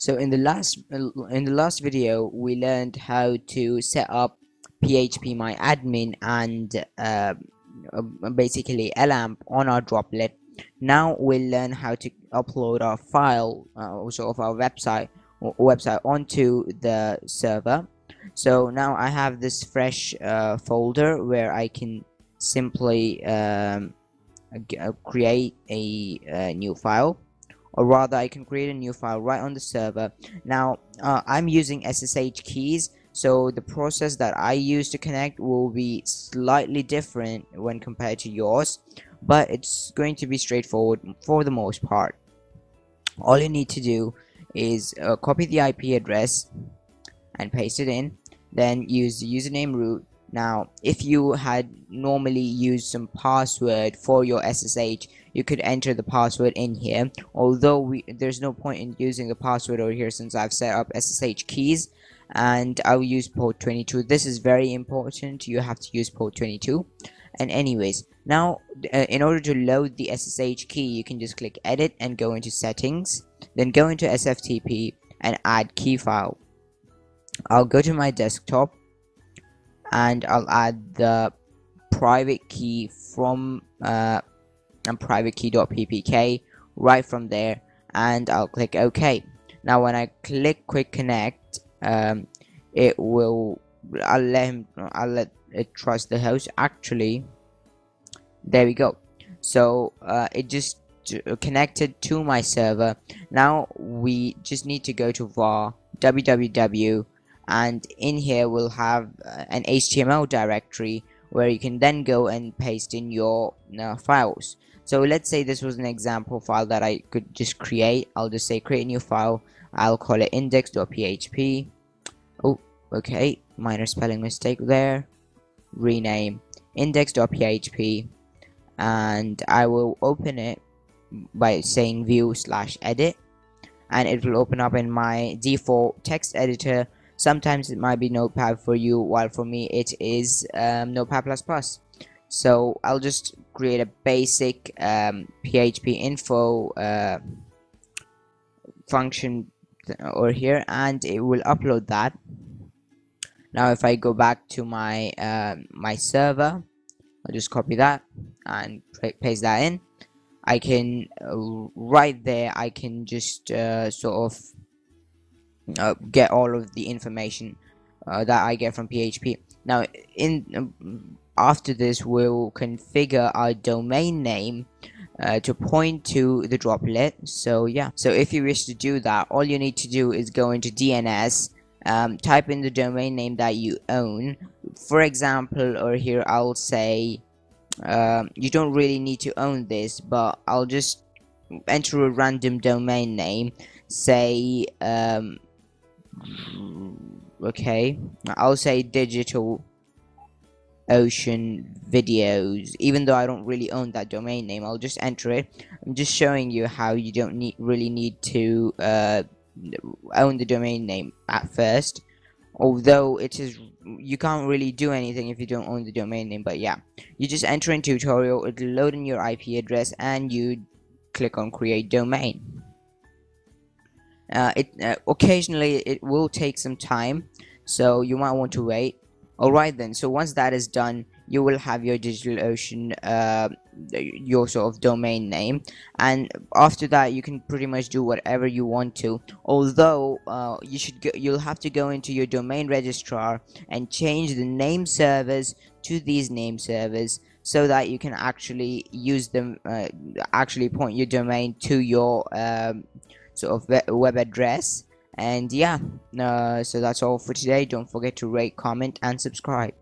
So in the last in the last video, we learned how to set up PHP My Admin and uh, basically LAMP on our droplet. Now we'll learn how to upload our file, uh, also of our website website onto the server. So now I have this fresh uh, folder where I can simply um, uh, create a, a new file or rather I can create a new file right on the server. Now uh, I'm using SSH keys so the process that I use to connect will be slightly different when compared to yours but it's going to be straightforward for the most part. All you need to do is uh, copy the IP address and paste it in then use the username root now if you had normally used some password for your SSH you could enter the password in here. Although we, there's no point in using the password over here since I've set up SSH keys and I'll use port 22 this is very important. You have to use port 22 and anyways now uh, in order to load the SSH key you can just click edit and go into settings then go into SFTP and add key file. I'll go to my desktop and I'll add the private key from uh, and private key.ppk right from there and I'll click OK. Now when I click quick connect um, it will I'll let him I'll let it trust the host. Actually there we go. So uh, it just connected to my server. Now we just need to go to var www and in here we'll have uh, an HTML directory where you can then go and paste in your uh, files. So let's say this was an example file that I could just create. I'll just say create a new file. I'll call it index.php oh okay. Minor spelling mistake there. Rename index.php and I will open it by saying view slash edit. And it will open up in my default text editor sometimes it might be notepad for you while for me it is um, notepad so I'll just create a basic um, PHP info uh, function over here and it will upload that. Now if I go back to my uh, my server I'll just copy that and paste that in. I can uh, right there I can just uh, sort of uh, get all of the information uh, that I get from PHP. Now, in um, after this, we'll configure our domain name uh, to point to the droplet. So yeah, so if you wish to do that, all you need to do is go into DNS, um, type in the domain name that you own. For example, or here I'll say um, you don't really need to own this, but I'll just enter a random domain name. Say um, okay. I'll say digital ocean videos. Even though I don't really own that domain name I'll just enter it. I'm just showing you how you don't need really need to uh, own the domain name at first. Although it is you can't really do anything if you don't own the domain name but yeah. You just enter in tutorial it'll load in your IP address and you click on create domain uh, it uh, occasionally it will take some time so you might want to wait. Alright then so once that is done you will have your DigitalOcean uh, your sort of domain name. And after that you can pretty much do whatever you want to. Although uh, you should go, you'll have to go into your domain registrar and change the name servers to these name servers so that you can actually use them uh, actually point your domain to your um, sort of web address. And yeah uh, so that's all for today. Don't forget to rate comment and subscribe